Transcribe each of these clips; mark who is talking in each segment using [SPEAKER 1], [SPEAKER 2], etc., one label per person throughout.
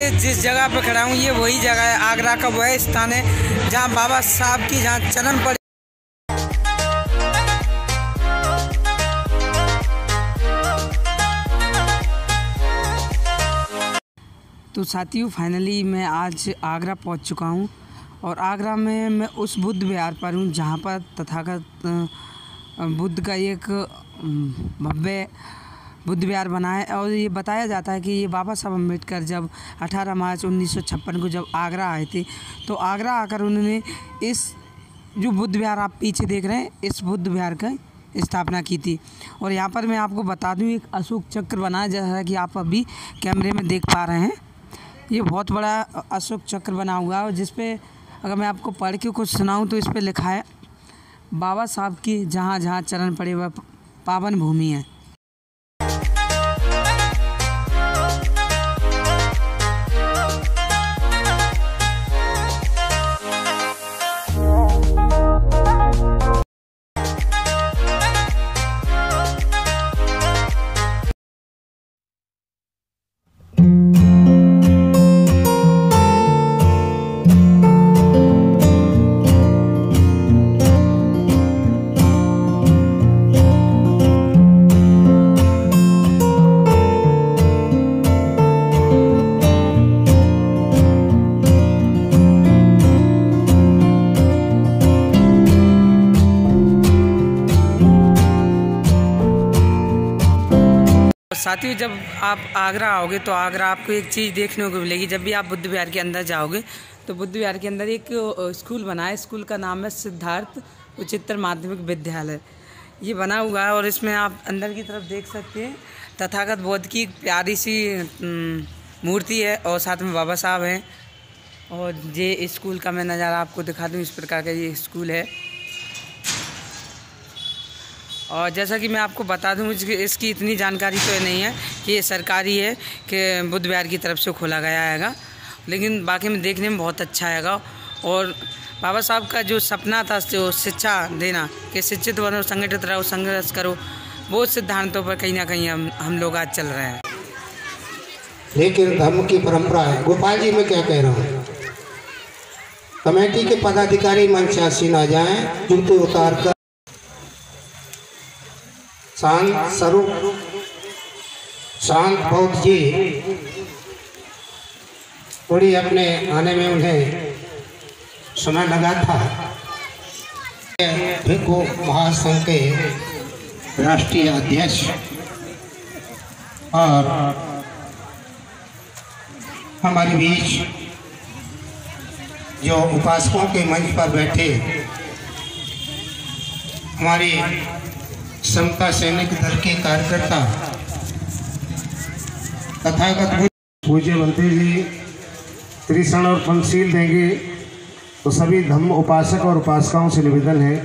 [SPEAKER 1] जिस जगह पर खड़ा हूँ, ये वही जगह है। आगरा का वह स्थान है, जहाँ बाबा साहब की, जहाँ चरण पड़े। तो साथियों फाइनली मैं आज आगरा पहुँच चुका हूँ और आगरा में मैं उस बुद्ध विहार पर हूँ, जहाँ पर तथागत बुद्ध का एक भव्य बुद्ध विहार बनाए और ये बताया जाता है कि ये बाबा साहब अंबेडकर जब 18 मार्च 1956 को जब आगरा आए थे तो आगरा आकर उन्होंने इस जो बुद्ध विहार आप पीछे देख रहे हैं, इस बुद्ध विहार का स्थापना की थी। और यहाँ पर मैं आपको बता दूँ, एक अशोक चक्र बना है जैसा कि आप अभी कैमरे में देख पा रहे हैं। ये बहुत बड़ा अशोक चक्र बना हुआ है और जिस अगर मैं आपको पढ़ के कुछ सुनाऊँ तो इस पर लिखा है, बाबा साहब की जहाँ जहाँ चरण पड़े वह पावन भूमि है। साथियों जब आप आगरा आओगे तो आगरा आपको एक चीज़ देखने को मिलेगी, जब भी आप बुद्ध विहार के अंदर जाओगे तो बुद्ध विहार के अंदर एक स्कूल बना है। स्कूल का नाम है सिद्धार्थ उच्चतर माध्यमिक विद्यालय। ये बना हुआ है और इसमें आप अंदर की तरफ़ देख सकते हैं। तथागत बौद्ध की प्यारी सी मूर्ति है और साथ में बाबा साहब हैं। और ये स्कूल का मैं नज़ारा आपको दिखा दूँ, इस प्रकार का ये स्कूल है। और जैसा कि मैं आपको बता दूँ इसकी इसकी इतनी जानकारी तो नहीं है कि ये सरकारी है कि बुद्ध विहार की तरफ़ से खोला गया हैगा लेकिन बाकी में देखने में बहुत अच्छा हैगा और बाबा साहब का जो सपना था, जो शिक्षा देना, कि शिक्षित बनो, संगठित रहो, संघर्ष करो, वो सिद्धांतों पर कहीं ना कहीं हम हम लोग आज चल रहे हैं।
[SPEAKER 2] लेकिन धर्म की परंपरा है। गोपाल जी, मैं क्या कह रहा हूँ? कमेटी के पदाधिकारी मंच से आसीन आ जाएँ, जूते उतार कर शांत स्वरूप शांत बौद्ध जी थोड़ी अपने आने में उन्हें समय लगा था। भिक्खु महासंघ के राष्ट्रीय अध्यक्ष और हमारे बीच जो उपासकों के मंच पर बैठे, हमारे समता सैनिक दल के कार्यकर्ता, तथागत
[SPEAKER 3] पूज्य मंत्री जी, त्रिशण और फलशील देंगे। तो सभी धम्म उपासक और उपासकाओं से निवेदन है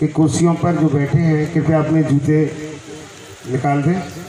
[SPEAKER 3] कि कुर्सियों पर जो बैठे हैं, कृपया अपने जूते निकाल दें।